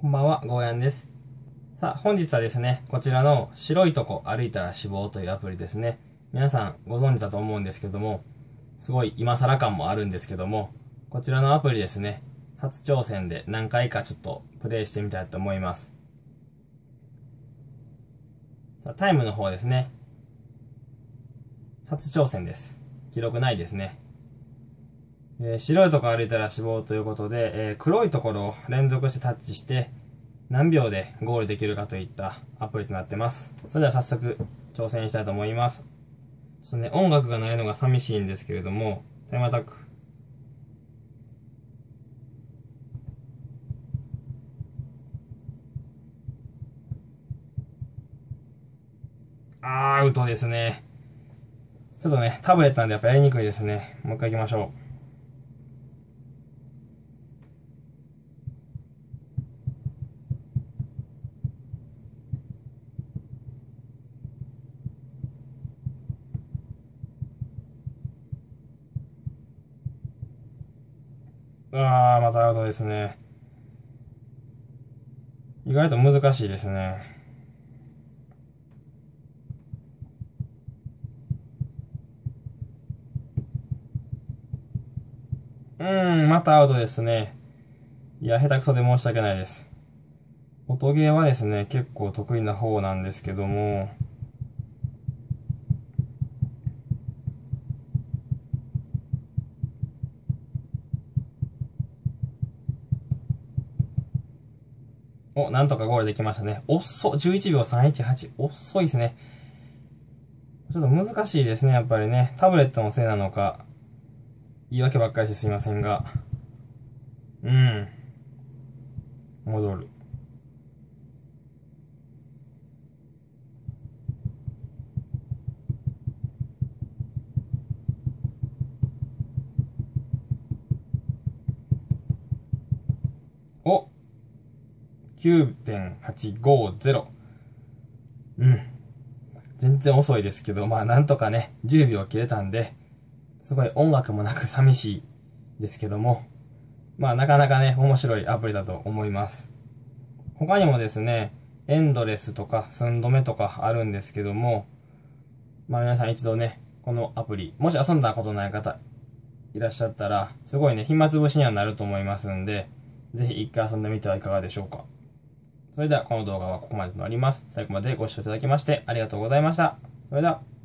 こんばんは、ゴーヤンです。さあ、本日はですね、こちらの白いとこ歩いたら死亡というアプリですね。皆さんご存知だと思うんですけども、すごい今更感もあるんですけども、こちらのアプリですね、初挑戦で何回かちょっとプレイしてみたいと思います。さあ、タイムの方ですね。初挑戦です。記録ないですね。えー、白いとこ歩いたら死亡ということで、えー、黒いところを連続してタッチして、何秒でゴールできるかといったアプリとなってます。それでは早速挑戦したいと思います。ちょっとね、音楽がないのが寂しいんですけれども、タイムアタック。あー、アウトですね。ちょっとね、タブレットなんでやっぱやりにくいですね。もう一回行きましょう。ああ、またアウトですね。意外と難しいですね。うーん、またアウトですね。いや、下手くそで申し訳ないです。音ゲーはですね、結構得意な方なんですけども、お、なんとかゴールできましたね。遅、11秒318。遅いですね。ちょっと難しいですね、やっぱりね。タブレットのせいなのか、言い訳ばっかりしてすいませんが。うん。戻る。お9.850。うん。全然遅いですけど、まあなんとかね、10秒切れたんで、すごい音楽もなく寂しいですけども、まあなかなかね、面白いアプリだと思います。他にもですね、エンドレスとか寸止めとかあるんですけども、まあ皆さん一度ね、このアプリ、もし遊んだことない方いらっしゃったら、すごいね、暇つぶしにはなると思いますんで、ぜひ一回遊んでみてはいかがでしょうか。それではこの動画はここまでとなります。最後までご視聴いただきましてありがとうございました。それでは。